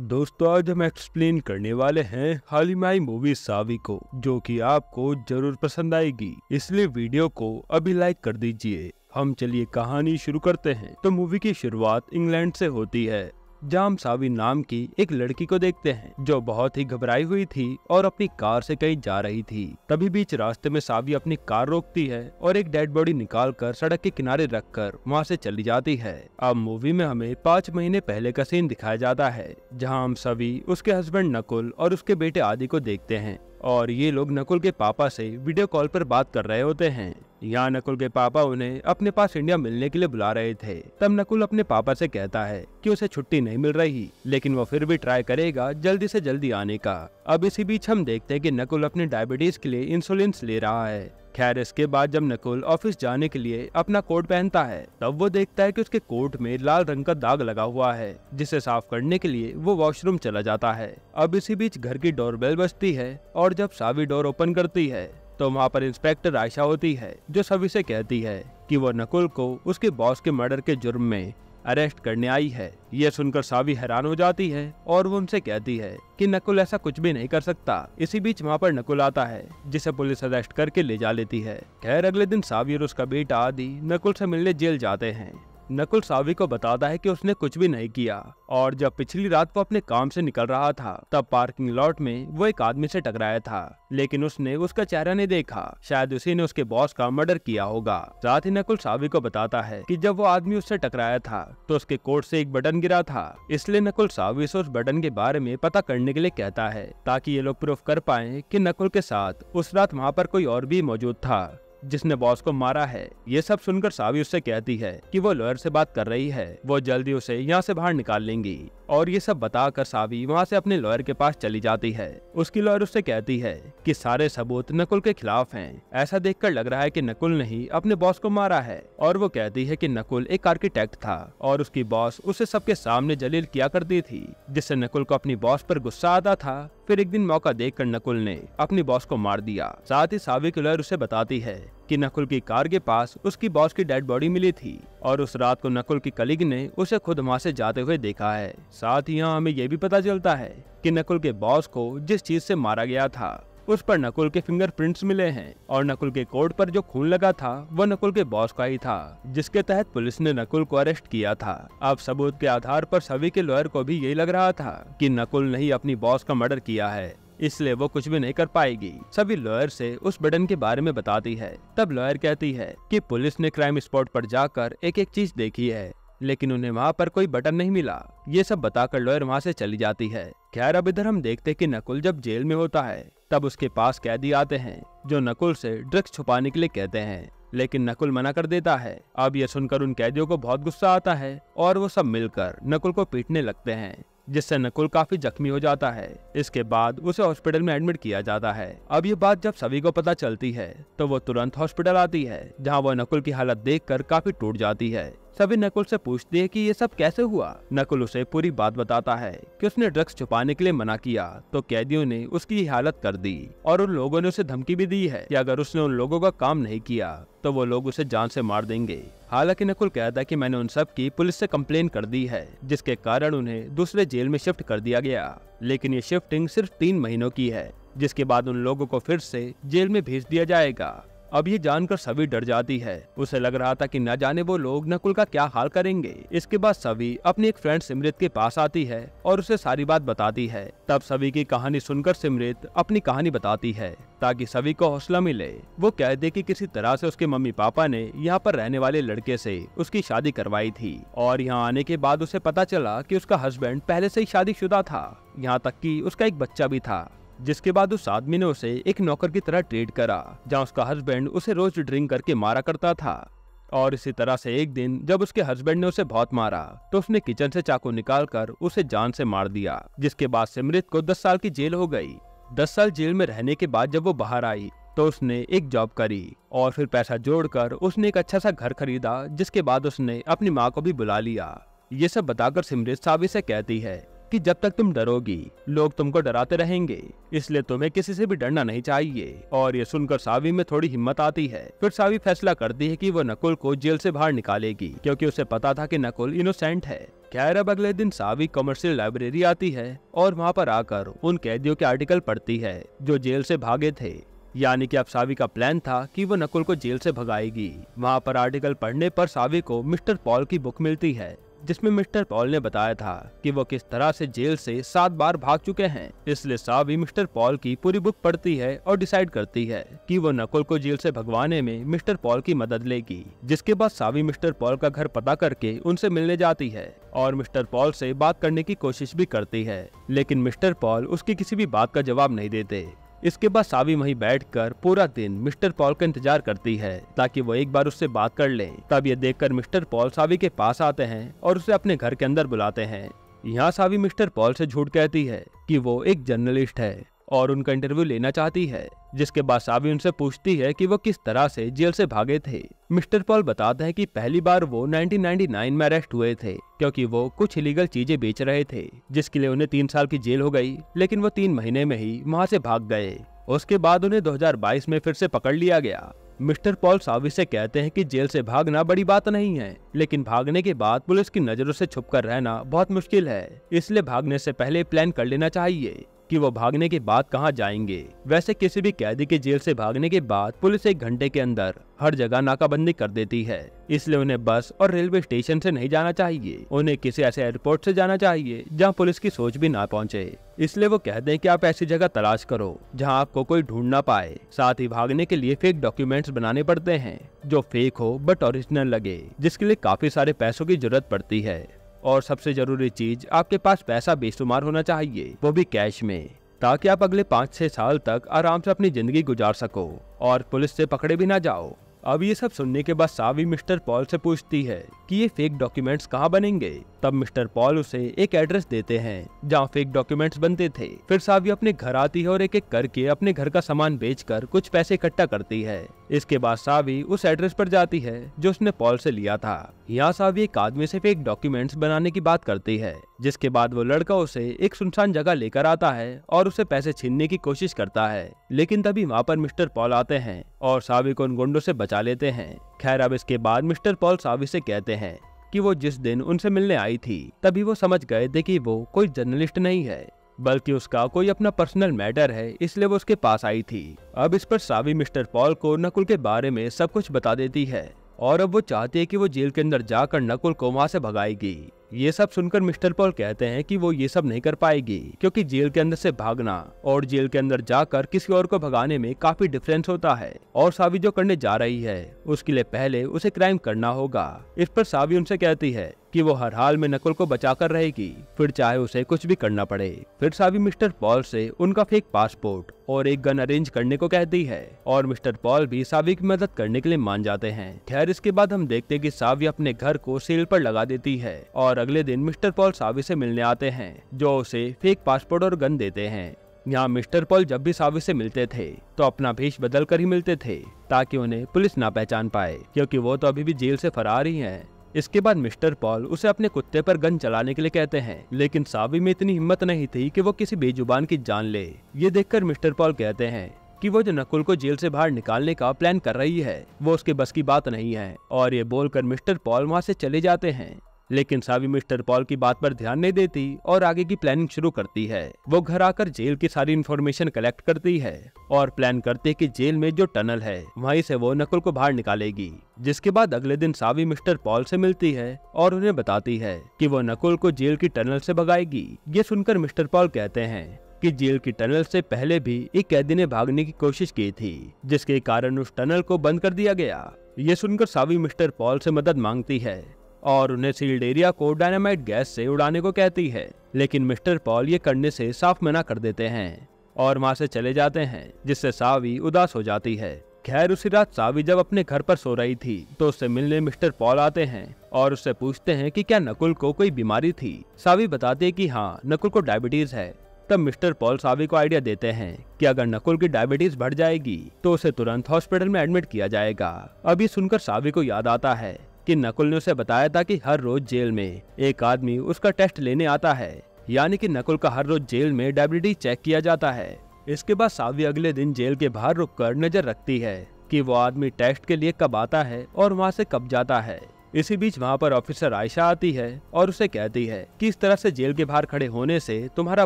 दोस्तों, आज हम एक्सप्लेन करने वाले हैं हालिमाई मूवी सावी को, जो कि आपको ज़रूर पसंद आएगी। इसलिए वीडियो को अभी लाइक कर दीजिए। हम चलिए कहानी शुरू करते हैं। तो मूवी की शुरुआत इंग्लैंड से होती है। जाम सावी नाम की एक लड़की को देखते हैं, जो बहुत ही घबराई हुई थी और अपनी कार से कहीं जा रही थी। तभी बीच रास्ते में सावी अपनी कार रोकती है और एक डेड बॉडी निकाल कर सड़क के किनारे रख कर वहाँ से चली जाती है। अब मूवी में हमें पाँच महीने पहले का सीन दिखाया जाता है, जहाँ हम सभी उसके हस्बैंड नकुल और उसके बेटे आदि को देखते हैं। और ये लोग नकुल के पापा से वीडियो कॉल पर बात कर रहे होते हैं। यहाँ नकुल के पापा उन्हें अपने पास इंडिया मिलने के लिए बुला रहे थे। तब नकुल अपने पापा से कहता है कि उसे छुट्टी नहीं मिल रही, लेकिन वो फिर भी ट्राई करेगा जल्दी से जल्दी आने का। अब इसी बीच हम देखते हैं कि नकुल अपने डायबिटीज़ के लिए इंसुलिन ले रहा है। खैर, इसके बाद जब नकुल ऑफ़िस जाने के लिए अपना कोट पहनता है, तब वो देखता है कि उसके कोट में लाल रंग का दाग लगा हुआ है, जिसे साफ़ करने के लिए वो वॉशरूम चला जाता है। अब इसी बीच घर की डोरबेल बजती है और जब सावी डोर ओपन करती है तो वहाँ पर इंस्पेक्टर आयशा होती है, जो सभी से कहती है कि वो नकुल को उसके बॉस के मर्डर के जुर्म में अरेस्ट करने आई है। यह सुनकर सावी हैरान हो जाती है और वो उनसे कहती है कि नकुल ऐसा कुछ भी नहीं कर सकता। इसी बीच वहाँ पर नकुल आता है, जिसे पुलिस अरेस्ट करके ले जा लेती है। खैर, अगले दिन सावी और उसका बेटा आदि नकुल से मिलने जेल जाते हैं। नकुल सावी को बताता है कि उसने कुछ भी नहीं किया, और जब पिछली रात वो अपने काम से निकल रहा था, तब पार्किंग लॉट में वो एक आदमी से टकराया था, लेकिन उसने उसका चेहरा नहीं देखा। शायद उसी ने उसके बॉस का मर्डर किया होगा। साथ ही नकुल सावी को बताता है कि जब वो आदमी उससे टकराया था तो उसके कोट से एक बटन गिरा था। इसलिए नकुल सावी से उस बटन के बारे में पता करने के लिए कहता है, ताकि ये लोग प्रूफ कर पाए कि नकुल के साथ उस रात वहाँ पर कोई और भी मौजूद था। जिसने बॉस को मारा है, ये सब सुनकर सावी उससे कहती है कि वो लॉयर से बात कर रही है, वो जल्दी उसे यहाँ से बाहर निकाल लेंगी। और ये सब बताकर सावी वहाँ से अपने लॉयर के पास चली जाती है। उसकी लॉयर उससे कहती है कि सारे सबूत नकुल के खिलाफ हैं। ऐसा देखकर लग रहा है कि नकुल ने ही अपने बॉस को मारा है। और वो कहती है कि नकुल एक आर्किटेक्ट था और उसकी बॉस उसे सबके सामने जलील किया करती थी, जिससे नकुल को अपनी बॉस पर गुस्सा आता था। फिर एक दिन मौका देखकर नकुल ने अपनी बॉस को मार दिया। साथ ही सावी की लॉयर उसे बताती है कि नकुल की कार के पास उसकी बॉस की डेड बॉडी मिली थी और उस रात को नकुल की कलीग ने उसे खुद वहाँ से जाते हुए देखा है। साथ ही यहाँ हमें यह भी पता चलता है कि नकुल के बॉस को जिस चीज़ से मारा गया था, उस पर नकुल के फिंगरप्रिंट्स मिले हैं और नकुल के कोट पर जो खून लगा था, वो नकुल के बॉस का ही था, जिसके तहत पुलिस ने नकुल को अरेस्ट किया था। अब सबूत के आधार पर सभी के लॉयर को भी यही लग रहा था कि नकुल ने ही अपनी बॉस का मर्डर किया है। इसलिए वो कुछ भी नहीं कर पाएगी। सभी लॉयर से उस बटन के बारे में बताती है। तब लॉयर कहती है कि पुलिस ने क्राइम स्पॉट पर जाकर एक एक चीज़ देखी है, लेकिन उन्हें वहाँ पर कोई बटन नहीं मिला। ये सब बताकर लॉयर वहाँ से चली जाती है। खैर, अब इधर हम देखते कि नकुल जब जेल में होता है, तब उसके पास कैदी आते हैं, जो नकुल से ड्रग्स छुपाने के लिए कहते हैं। लेकिन नकुल मना कर देता है। अब यह सुनकर उन कैदियों को बहुत गुस्सा आता है और वो सब मिलकर नकुल को पीटने लगते हैं। जिससे नकुल काफ़ी जख्मी हो जाता है। इसके बाद उसे हॉस्पिटल में एडमिट किया जाता है। अब ये बात जब सभी को पता चलती है तो वो तुरंत हॉस्पिटल आती है, जहाँ वो नकुल की हालत देखकर काफ़ी टूट जाती है। सभी नकुल से पूछती है कि ये सब कैसे हुआ। नकुल उसे पूरी बात बताता है कि उसने ड्रग्स छुपाने के लिए मना किया तो कैदियों ने उसकी हालत कर दी और उन लोगों ने उसे धमकी भी दी है कि अगर उसने उन लोगों का काम नहीं किया तो वो लोग उसे जान से मार देंगे। हालाँकि नकुल कहता है कि मैंने उन सब की पुलिस से कंप्लेन कर दी है, जिसके कारण उन्हें दूसरे जेल में शिफ्ट कर दिया गया। लेकिन ये शिफ्टिंग सिर्फ़ तीन महीनों की है, जिसके बाद उन लोगों को फिर से जेल में भेज दिया जाएगा। अब ये जानकर सभी डर जाती है। उसे लग रहा था कि न जाने वो लोग नकुल का क्या हाल करेंगे। इसके बाद सभी अपनी एक फ्रेंड सिमृत के पास आती है और उसे सारी बात बताती है। तब सभी की कहानी सुनकर सिमृत अपनी कहानी बताती है, ताकि सभी को हौसला मिले। वो कह कहते कि किसी तरह से उसके मम्मी पापा ने यहाँ पर रहने वाले लड़के से उसकी शादी करवाई थी और यहाँ आने के बाद उसे पता चला कि उसका हस्बैंड पहले से ही शादीशुदा था। यहाँ तक कि उसका एक बच्चा भी था। जिसके बाद उस आदमी ने उसे एक नौकर की तरह ट्रीट करा, जहाँ उसका हस्बैंड उसे रोज ड्रिंक करके मारा करता था। और इसी तरह से एक दिन जब उसके हस्बैंड ने उसे बहुत मारा तो उसने किचन से चाकू निकालकर उसे जान से मार दिया, जिसके बाद सिमृत को दस साल की जेल हो गई। दस साल जेल में रहने के बाद जब वो बाहर आई तो उसने एक जॉब करी, और फिर पैसा जोड़कर उसने एक अच्छा सा घर खरीदा, जिसके बाद उसने अपनी माँ को भी बुला लिया। ये सब बताकर सिमृत सावी से कहती है कि जब तक तुम डरोगी, लोग तुमको डराते रहेंगे। इसलिए तुम्हें किसी से भी डरना नहीं चाहिए। और ये सुनकर सावी में थोड़ी हिम्मत आती है। फिर सावी फैसला करती है कि वो नकुल को जेल से बाहर निकालेगी, क्योंकि उसे पता था कि नकुल इनोसेंट है। खैर, अब अगले दिन सावी कमर्शियल लाइब्रेरी आती है और वहाँ पर आकर उन कैदियों के आर्टिकल पढ़ती है, जो जेल से भागे थे। यानी कि अब सावी का प्लान था कि वो नकुल को जेल से भगाएगी। वहाँ पर आर्टिकल पढ़ने पर सावी को मिस्टर पॉल की बुक मिलती है। जिसमें मिस्टर पॉल ने बताया था कि वो किस तरह से जेल से सात बार भाग चुके हैं। इसलिए सावी मिस्टर पॉल की पूरी बुक पढ़ती है और डिसाइड करती है कि वो नकुल को जेल से भगवाने में मिस्टर पॉल की मदद लेगी, जिसके बाद सावी मिस्टर पॉल का घर पता करके उनसे मिलने जाती है और मिस्टर पॉल से बात करने की कोशिश भी करती है, लेकिन मिस्टर पॉल उसकी किसी भी बात का जवाब नहीं देते। इसके बाद सावी वहीं बैठकर पूरा दिन मिस्टर पॉल का इंतज़ार करती है, ताकि वो एक बार उससे बात कर ले। तब ये देखकर मिस्टर पॉल सावी के पास आते हैं और उसे अपने घर के अंदर बुलाते हैं। यहाँ सावी मिस्टर पॉल से झूठ कहती है कि वो एक जर्नलिस्ट है। और उनका इंटरव्यू लेना चाहती है, जिसके बाद सावी उनसे पूछती है कि वो किस तरह से जेल से भागे थे। मिस्टर पॉल बताते हैं कि पहली बार वो 1999 में अरेस्ट हुए थे, क्योंकि वो कुछ इलीगल चीज़ें बेच रहे थे, जिसके लिए उन्हें तीन साल की जेल हो गई, लेकिन वो तीन महीने में ही वहाँ से भाग गए। उसके बाद उन्हें 2022 में फिर से पकड़ लिया गया। मिस्टर पॉल सावी से कहते हैं कि जेल से भागना बड़ी बात नहीं है, लेकिन भागने के बाद पुलिस की नज़रों से छुपकर रहना बहुत मुश्किल है, इसलिए भागने से पहले प्लान कर लेना चाहिए। कि वो भागने के बाद कहाँ जाएँगे। वैसे किसी भी कैदी के जेल से भागने के बाद पुलिस एक घंटे के अंदर हर जगह नाकाबंदी कर देती है। इसलिए उन्हें बस और रेलवे स्टेशन से नहीं जाना चाहिए। उन्हें किसी ऐसे एयरपोर्ट से जाना चाहिए, जहाँ पुलिस की सोच भी ना पहुँचे। इसलिए वो कहते हैं कि आप ऐसी जगह तलाश करो, जहाँ आपको कोई ढूंढ ना पाए। साथ ही भागने के लिए फेक डॉक्यूमेंट्स बनाने पड़ते हैं, जो फेक हो बट ओरिजिनल लगे, जिसके लिए काफ़ी सारे पैसों की ज़रूरत पड़ती है। और सबसे ज़रूरी चीज़, आपके पास पैसा बेशुमार होना चाहिए। वो भी कैश में, ताकि आप अगले पाँच छह साल तक आराम से अपनी ज़िंदगी गुजार सको और पुलिस से पकड़े भी ना जाओ। अब ये सब सुनने के बाद सावी मिस्टर पॉल से पूछती है कि ये फेक डॉक्यूमेंट्स कहाँ बनेंगे? तब मिस्टर पॉल उसे एक एड्रेस देते हैं, जहाँ फेक डॉक्यूमेंट्स बनते थे। फिर सावी अपने घर आती है और एक एक करके अपने घर का सामान बेचकर कुछ पैसे इकट्ठा करती है। इसके बाद सावी उस एड्रेस पर जाती है, जो उसने पॉल से लिया था। यहाँ सावी एक आदमी से फेक डॉक्यूमेंट्स बनाने की बात करती है, जिसके बाद वो लड़का उसे एक सुनसान जगह लेकर आता है और उसे पैसे छीनने की कोशिश करता है। लेकिन तभी वहाँ पर मिस्टर पॉल आते हैं और सावी को उन गुंडों से बचा लेते हैं। खैर, अब इसके बाद मिस्टर पॉल सावी से कहते हैं कि वो जिस दिन उनसे मिलने आई थी, तभी वो समझ गए थे कि वो कोई जर्नलिस्ट नहीं है, बल्कि उसका कोई अपना पर्सनल मैटर है, इसलिए वो उसके पास आई थी। अब इस पर सावी मिस्टर पॉल को नकुल के बारे में सब कुछ बता देती है, और अब वो चाहती है कि वो जेल के अंदर जाकर नकुल को वहाँ से भगाएगी। ये सब सुनकर मिस्टर पॉल कहते हैं कि वो ये सब नहीं कर पाएगी, क्योंकि जेल के अंदर से भागना और जेल के अंदर जाकर किसी और को भगाने में काफ़ी डिफरेंस होता है और सावी जो करने जा रही है, उसके लिए पहले उसे क्राइम करना होगा। इस पर सावी उनसे कहती है कि वो हर हाल में नकुल को बचाकर रहेगी। फिर चाहे उसे कुछ भी करना पड़े। फिर सावी मिस्टर पॉल से उनका फेक पासपोर्ट और एक गन अरेंज करने को कहती है। और मिस्टर पॉल भी सावी की मदद करने के लिए मान जाते हैं। खैर, इसके बाद हम देखते हैं कि सावी अपने घर को सेल पर लगा देती है। और अगले दिन मिस्टर पॉल सावी से मिलने आते हैं, जो उसे फेक पासपोर्ट और गन देते हैं। यहाँ मिस्टर पॉल जब भी सावी से मिलते थे तो अपना भेष बदल कर ही मिलते थे, ताकि उन्हें पुलिस ना पहचान पाए, क्योंकि वो तो अभी भी जेल से फरार ही हैं। इसके बाद मिस्टर पॉल उसे अपने कुत्ते पर गन चलाने के लिए कहते हैं। लेकिन सावी में इतनी हिम्मत नहीं थी कि वो किसी बेजुबान की जान ले। ये देखकर मिस्टर पॉल कहते हैं कि वो जो नकुल को जेल से बाहर निकालने का प्लान कर रही है, वो उसके बस की बात नहीं है। और ये बोलकर मिस्टर पॉल वहाँ से चले जाते हैं। लेकिन सावी मिस्टर पॉल की बात पर ध्यान नहीं देती और आगे की प्लानिंग शुरू करती है। वो घर आकर जेल की सारी इन्फॉर्मेशन कलेक्ट करती है और प्लान करते कि जेल में जो टनल है, वहीं से वो नकुल को बाहर निकालेगी, जिसके बाद अगले दिन सावी मिस्टर पॉल से मिलती है और उन्हें बताती है कि वो नकुल को जेल की टनल से भगाएगी। ये सुनकर मिस्टर पॉल कहते हैं कि जेल की टनल से पहले भी एक कैदी ने भागने की कोशिश की थी, जिसके कारण उस टनल को बंद कर दिया गया। ये सुनकर सावी मिस्टर पॉल से मदद मांगती है और उन्हें सील्ड एरिया को डायनामाइट गैस से उड़ाने को कहती है। लेकिन मिस्टर पॉल ये करने से साफ़ मना कर देते हैं और वहाँ से चले जाते हैं, जिससे सावी उदास हो जाती है। खैर, उसी रात सावी जब अपने घर पर सो रही थी तो उससे मिलने मिस्टर पॉल आते हैं और उससे पूछते हैं कि क्या नकुल को कोई बीमारी थी? सावी बताते है कि हाँ नकुल को डायबिटीज़ है। तब मिस्टर पॉल सावी को आइडिया देते हैं कि अगर नकुल की डायबिटीज़ बढ़ जाएगी तो उसे तुरंत हॉस्पिटल में एडमिट किया जाएगा। अभी सुनकर सावी को याद आता है कि नकुल ने उसे बताया था कि हर रोज जेल में एक आदमी उसका टेस्ट लेने आता है, यानी कि नकुल का हर रोज जेल में डायबिटीज़ चेक किया जाता है। इसके बाद सावी अगले दिन जेल के बाहर रुककर नज़र रखती है कि वो आदमी टेस्ट के लिए कब आता है और वहाँ से कब जाता है। इसी बीच वहाँ पर ऑफिसर आयशा आती है और उसे कहती है कि इस तरह से जेल के बाहर खड़े होने से तुम्हारा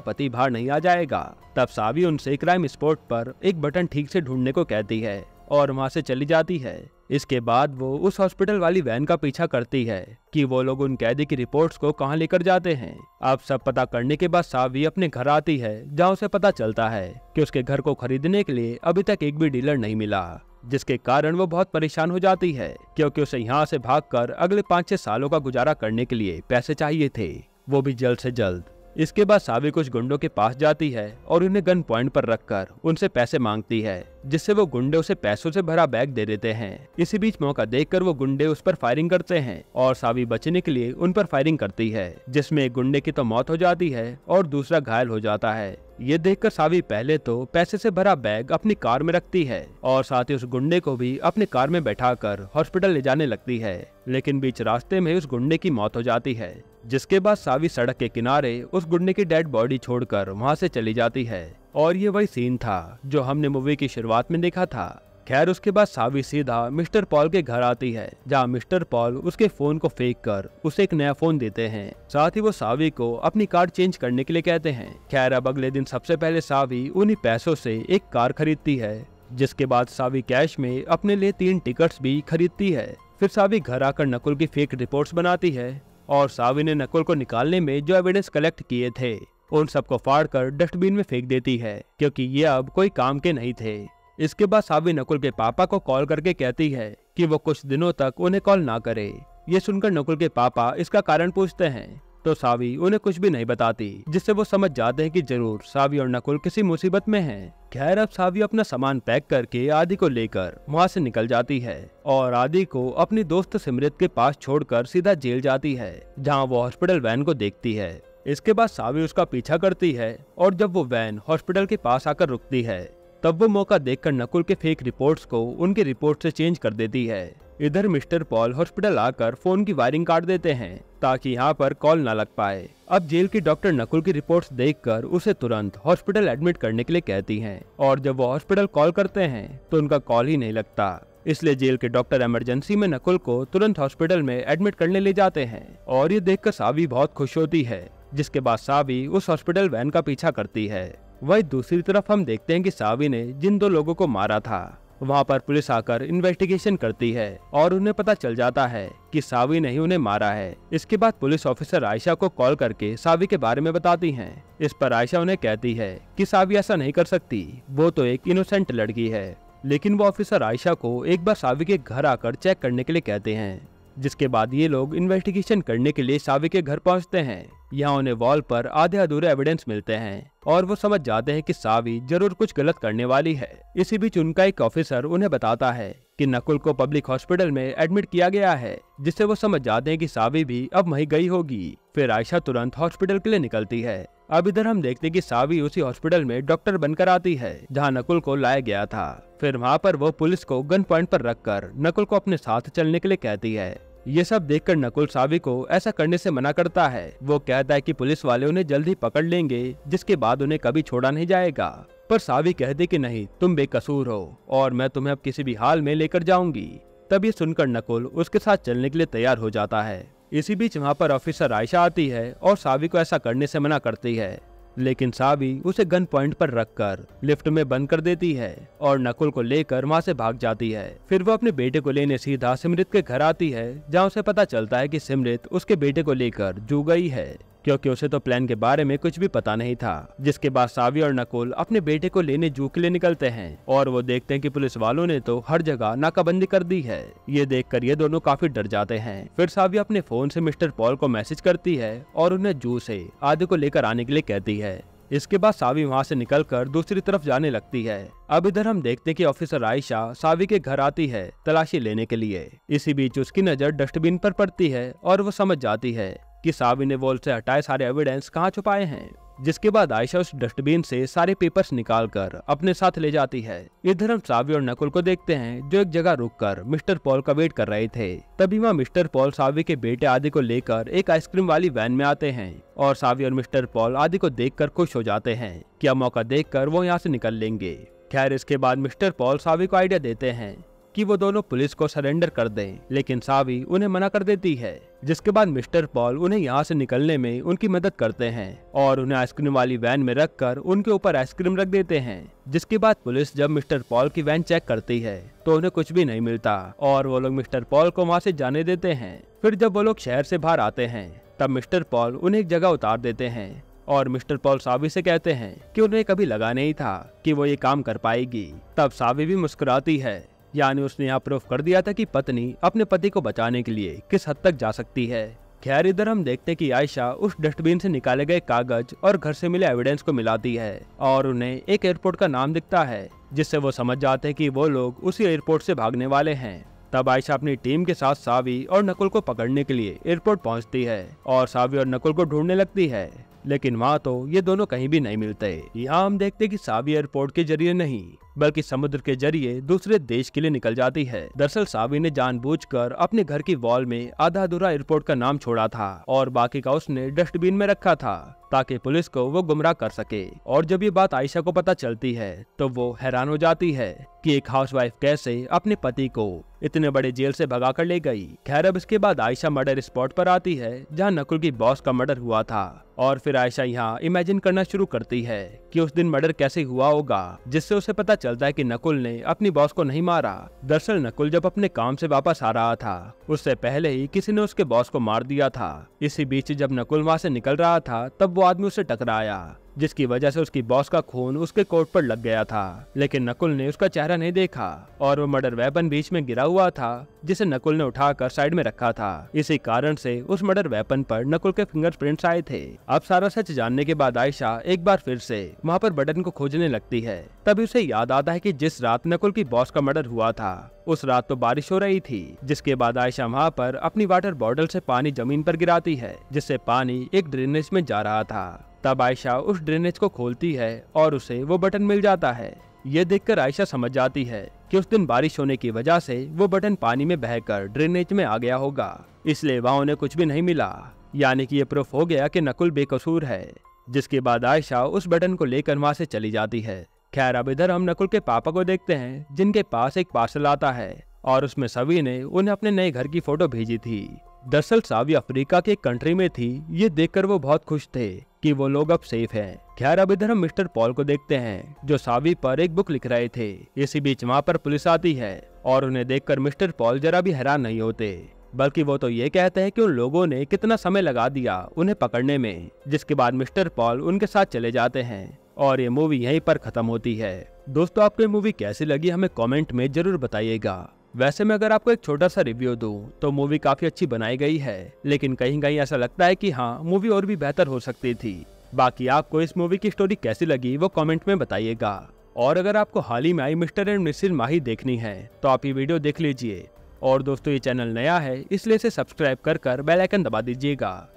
पति बाहर नहीं आ जाएगा। तब सावी उनसे क्राइम स्पॉट पर एक बटन ठीक से ढूँढने को कहती है। और वहाँ से चली जाती है। इसके बाद वो उस हॉस्पिटल वाली वैन का पीछा करती है कि वो लोग उन कैदी की रिपोर्ट्स को कहाँ लेकर जाते हैं। अब सब पता करने के बाद सावी अपने घर आती है, जहाँ उसे पता चलता है कि उसके घर को खरीदने के लिए अभी तक एक भी डीलर नहीं मिला, जिसके कारण वो बहुत परेशान हो जाती है, क्योंकि उसे यहाँ से भागकर अगले पाँच छह सालों का गुजारा करने के लिए पैसे चाहिए थे। वो भी जल्द से जल्द इसके बाद सावी कुछ गुंडों के पास जाती है और उन्हें गन पॉइंट पर रखकर उनसे पैसे मांगती है, जिससे वो गुंडे उसे पैसों से भरा बैग दे देते हैं। इसी बीच मौका देखकर वो गुंडे उस पर फायरिंग करते हैं और सावी बचने के लिए उन पर फायरिंग करती है, जिसमें एक गुंडे की तो मौत हो जाती है और दूसरा घायल हो जाता है। ये देखकर सावी पहले तो पैसे से भरा बैग अपनी कार में रखती है और साथ ही उस गुंडे को भी अपनी कार में बैठाकर हॉस्पिटल ले जाने लगती है, लेकिन बीच रास्ते में उस गुंडे की मौत हो जाती है। जिसके बाद सावी सड़क के किनारे उस गुंडे की डेड बॉडी छोड़कर वहाँ से चली जाती है। और ये वही सीन था जो हमने मूवी की शुरुआत में देखा था। खैर, उसके बाद सावी सीधा मिस्टर पॉल के घर आती है, जहाँ मिस्टर पॉल उसके फ़ोन को फेंक कर उसे एक नया फ़ोन देते हैं। साथ ही वो सावी को अपनी कार चेंज करने के लिए कहते हैं। खैर, अब अगले दिन सबसे पहले सावी उन्हीं पैसों से एक कार खरीदती है, जिसके बाद सावी कैश में अपने लिए तीन टिकट्स भी खरीदती है। फिर सावी घर आकर नकुल की फेक रिपोर्ट्स बनाती है। और सावी ने नकुल को निकालने में जो एविडेंस कलेक्ट किए थे, उन सबको फाड़ कर डस्टबिन में फेंक देती है, क्योंकि ये अब कोई काम के नहीं थे। इसके बाद सावी नकुल के पापा को कॉल करके कहती है कि वो कुछ दिनों तक उन्हें कॉल ना करे। ये सुनकर नकुल के पापा इसका कारण पूछते हैं। तो सावी उन्हें कुछ भी नहीं बताती, जिससे वो समझ जाते हैं कि ज़रूर सावी और नकुल किसी मुसीबत में हैं। खैर, अब सावी अपना सामान पैक करके आदि को लेकर वहाँ से निकल जाती है और आदि को अपनी दोस्त सिमरत के पास छोड़कर सीधा जेल जाती है, जहाँ वो हॉस्पिटल वैन को देखती है इसके बाद सावी उसका पीछा करती है और जब वो वैन हॉस्पिटल के पास आकर रुकती है, तब वो मौका देखकर नकुल के फेक रिपोर्ट्स को उनकी रिपोर्ट से चेंज कर देती है इधर मिस्टर पॉल हॉस्पिटल आकर फ़ोन की वायरिंग काट देते हैं, ताकि यहाँ पर कॉल ना लग पाए। अब जेल की डॉक्टर नकुल की रिपोर्ट्स देखकर उसे तुरंत हॉस्पिटल एडमिट करने के लिए कहती हैं, और जब वो हॉस्पिटल कॉल करते हैं तो उनका कॉल ही नहीं लगता। इसलिए जेल के डॉक्टर इमरजेंसी में नकुल को तुरंत हॉस्पिटल में एडमिट करने ले जाते हैं, और ये देखकर सावी बहुत खुश होती है, जिसके बाद सावी उस हॉस्पिटल वैन का पीछा करती है। वही दूसरी तरफ़ हम देखते हैं कि सावी ने जिन दो लोगों को मारा था वहाँ पर पुलिस आकर इन्वेस्टिगेशन करती है और उन्हें पता चल जाता है कि सावी ने ही उन्हें मारा है। इसके बाद पुलिस ऑफिसर आयशा को कॉल करके सावी के बारे में बताती हैं। इस पर आयशा उन्हें कहती है कि सावी ऐसा नहीं कर सकती, वो तो एक इनोसेंट लड़की है। लेकिन वो ऑफिसर आयशा को एक बार सावी के घर आकर चेक करने के लिए कहते हैं। जिसके बाद ये लोग इन्वेस्टिगेशन करने के लिए सावी के घर पहुँचते हैं। यहाँ उन्हें वॉल पर आधे अधूरे एविडेंस मिलते हैं और वो समझ जाते हैं कि सावी ज़रूर कुछ गलत करने वाली है। इसी बीच उनका एक ऑफिसर उन्हें बताता है कि नकुल को पब्लिक हॉस्पिटल में एडमिट किया गया है, जिससे वो समझ जाते हैं कि सावी भी अब वहीं गई होगी। फिर आयशा तुरंत हॉस्पिटल के लिए निकलती है। अब इधर हम देखते हैं कि सावी उसी हॉस्पिटल में डॉक्टर बनकर आती है, जहाँ नकुल को लाया गया था। फिर वहाँ पर वो पुलिस को गन पॉइंट पर रखकर नकुल को अपने साथ चलने के लिए कहती है। ये सब देखकर नकुल सावी को ऐसा करने से मना करता है। वो कहता है कि पुलिस वाले उन्हें जल्द ही पकड़ लेंगे, जिसके बाद उन्हें कभी छोड़ा नहीं जाएगा। पर सावी कहते कि नहीं, तुम बेकसूर हो, और मैं तुम्हें अब किसी भी हाल में लेकर जाऊँगी। तब ये सुनकर नकुल उसके साथ चलने के लिए तैयार हो जाता है। इसी बीच वहाँ पर ऑफिसर आयशा आती है, और सावी को ऐसा करने से मना करती है। लेकिन साबी उसे गन पॉइंट पर रखकर लिफ्ट में बंद कर देती है और नकुल को लेकर वहाँ से भाग जाती है। फिर वो अपने बेटे को लेने सीधा सिमरित के घर आती है, जहाँ उसे पता चलता है कि सिमरित उसके बेटे को लेकर जू गई है। क्योंकि उसे तो प्लान के बारे में कुछ भी पता नहीं था, जिसके बाद सावी और नकुल अपने बेटे को लेने जू के लिए निकलते हैं, और वो देखते हैं कि पुलिस वालों ने तो हर जगह नाकाबंदी कर दी है। ये देखकर ये दोनों काफ़ी डर जाते हैं। फिर सावी अपने फ़ोन से मिस्टर पॉल को मैसेज करती है और उन्हें जू से आदि को लेकर आने के लिए कहती है। इसके बाद सावी वहाँ से निकलकर दूसरी तरफ़ जाने लगती है। अब इधर हम देखते हैं कि ऑफिसर आयशा सावी के घर आती है तलाशी लेने के लिए। इसी बीच उसकी नज़र डस्टबिन पर पड़ती है और वो समझ जाती है। कि सावी ने वॉल से हटाए सारे एविडेंस कहाँ छुपाए हैं, जिसके बाद आयशा उस डस्टबिन से सारे पेपर्स निकाल कर अपने साथ ले जाती है। इधर हम सावी और नकुल को देखते हैं, जो एक जगह रुककर मिस्टर पॉल का वेट कर रहे थे। तभी वहाँ मिस्टर पॉल सावी के बेटे आदि को लेकर एक आइसक्रीम वाली वैन में आते हैं, और सावी और मिस्टर पॉल आदि को देखकर खुश हो जाते हैं क्या मौका देखकर वो यहाँ से निकल लेंगे। खैर, इसके बाद मिस्टर पॉल सावी को आइडिया देते हैं कि वो दोनों पुलिस को सरेंडर कर दें, लेकिन सावी उन्हें मना कर देती है, जिसके बाद मिस्टर पॉल उन्हें यहाँ से निकलने में उनकी मदद करते हैं और उन्हें आइसक्रीम वाली वैन में रखकर उनके ऊपर आइसक्रीम रख देते हैं, जिसके बाद पुलिस जब मिस्टर पॉल की वैन चेक करती है तो उन्हें कुछ भी नहीं मिलता और वो लोग मिस्टर पॉल को वहाँ से जाने देते हैं। फिर जब वो लोग शहर से बाहर आते हैं, तब मिस्टर पॉल उन्हें एक जगह उतार देते हैं और मिस्टर पॉल सावी से कहते हैं कि उन्हें कभी लगा नहीं था कि वो ये काम कर पाएगी। तब सावी भी मुस्कुराती है यानी उसने यहाँ प्रूफ कर दिया था कि पत्नी अपने पति को बचाने के लिए किस हद तक जा सकती है। खैर, इधर हम देखते कि आयशा उस डस्टबिन से निकाले गए कागज़ और घर से मिले एविडेंस को मिलाती है और उन्हें एक एयरपोर्ट का नाम दिखता है, जिससे वो समझ जाते हैं कि वो लोग उसी एयरपोर्ट से भागने वाले हैं। तब आयशा अपनी टीम के साथ सावी और नकुल को पकड़ने के लिए एयरपोर्ट पहुँचती है और सावी और नकुल को ढूँढने लगती है। लेकिन वहाँ तो ये दोनों कहीं भी नहीं मिलते। यहाँ हम देखते कि सावी एयरपोर्ट के ज़रिए नहीं बल्कि समुद्र के ज़रिए दूसरे देश के लिए निकल जाती है। दरअसल सावी ने जानबूझकर अपने घर की वॉल में आधा अधूरा एयरपोर्ट का नाम छोड़ा था और बाकी का उसने डस्टबिन में रखा था ताकि पुलिस को वो गुमराह कर सके। और जब ये बात आयशा को पता चलती है तो वो हैरान हो जाती है कि एक हाउसवाइफ कैसे अपने पति को इतने बड़े जेल से भगा कर ले गई। खैर, अब इसके बाद आयशा मर्डर स्पॉट पर आती है, जहाँ नकुल की बॉस का मर्डर हुआ था। और फिर आयशा यहाँ इमेजिन करना शुरू करती है कि उस दिन मर्डर कैसे हुआ होगा, जिससे उसे पता चलता है कि नकुल ने अपनी बॉस को नहीं मारा। दरअसल नकुल जब अपने काम से वापस आ रहा था, उससे पहले ही किसी ने उसके बॉस को मार दिया था। इसी बीच जब नकुल वहाँ से निकल रहा था, तब वो आदमी उसे टकराया। जिसकी वजह से उसकी बॉस का खून उसके कोट पर लग गया था। लेकिन नकुल ने उसका चेहरा नहीं देखा और वो मर्डर वेपन बीच में गिरा हुआ था, जिसे नकुल ने उठाकर साइड में रखा था। इसी कारण से उस मर्डर वेपन पर नकुल के फिंगरप्रिंट्स आए थे। अब सारा सच जानने के बाद आयशा एक बार फिर से वहाँ पर बटन को खोजने लगती है। तभी उसे याद आता है कि जिस रात नकुल की बॉस का मर्डर हुआ था, उस रात तो बारिश हो रही थी, जिसके बाद आयशा वहाँ पर अपनी वाटर बॉटल से पानी ज़मीन पर गिराती है, जिससे पानी एक ड्रेनेज में जा रहा था। तब आयशा उस ड्रेनेज को खोलती है और उसे वो बटन मिल जाता है। ये देखकर आयशा समझ जाती है कि उस दिन बारिश होने की वजह से वो बटन पानी में बहकर ड्रेनेज में आ गया होगा। इसलिए वहाँ उन्हें कुछ भी नहीं मिला, यानी कि ये प्रूफ हो गया कि नकुल बेकसूर है, जिसके बाद आयशा उस बटन को लेकर वहाँ से चली जाती है। खैर, अब इधर हम नकुल के पापा को देखते हैं, जिनके पास एक पार्सल आता है, और उसमें सभी ने उन्हें अपने नए घर की फ़ोटो भेजी थी। दरअसल सावी अफ्रीका के कंट्री में थी, ये देखकर वो बहुत खुश थे। कि वो लोग अब सेफ़ हैं। खैर, अब इधर हम मिस्टर पॉल को देखते हैं, जो सावी पर एक बुक लिख रहे थे। इसी बीच वहाँ पर पुलिस आती है, और उन्हें देखकर मिस्टर पॉल जरा भी हैरान नहीं होते। बल्कि वो तो ये कहते हैं कि उन लोगों ने कितना समय लगा दिया उन्हें पकड़ने में, जिसके बाद मिस्टर पॉल उनके साथ चले जाते हैं, और ये मूवी यहीं पर खत्म होती है। दोस्तों, आपको ये मूवी कैसी लगी हमें कमेंट में ज़रूर बताइएगा। वैसे में अगर आपको एक छोटा सा रिव्यू दूँ तो मूवी काफ़ी अच्छी बनाई गई है, लेकिन कहीं कहीं ऐसा लगता है कि हाँ मूवी और भी बेहतर हो सकती थी। बाकी आपको इस मूवी की स्टोरी कैसी लगी, वो कमेंट में बताइएगा। और अगर आपको हाल ही में आई मिस्टर एंड मिसिस माही देखनी है तो आप ये वीडियो देख लीजिए। और दोस्तों, ये चैनल नया है, इसलिए इसे सब्सक्राइब कर कर बेल आइकन दबा दीजिएगा।